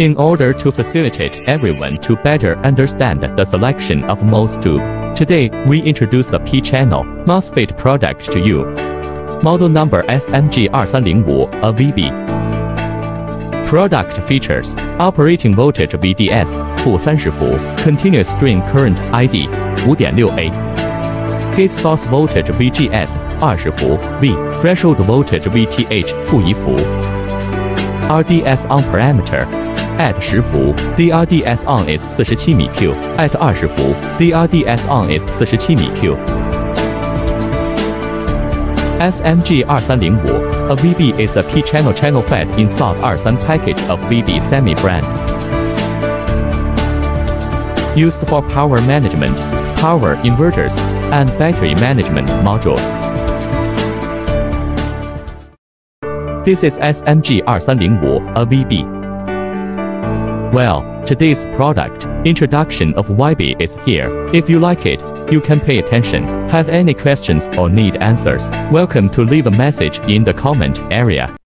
In order to facilitate everyone to better understand the selection of MOS tube, today we introduce a P-channel MOSFET product to you. Model number SMG2305, a VB. Product features operating voltage VDS 负30伏 continuous drain current ID 5.6A gate source voltage VGS 20伏 V threshold voltage VTH 负1伏 RDS on parameter at 十伏，DRDS on is 四十七米 Q at 二十伏，DRDS on is 四十七米 Q。SMG 二三零五，a VB is a P-channel channel fed in SOT 二三 package of VB semi brand。Used for power management, power inverters, and battery management modules. This is SMG2305A VB. Well, today's product introduction of YB is here. If you like it, you can pay attention. Have any questions or need answers? Welcome to leave a message in the comment area.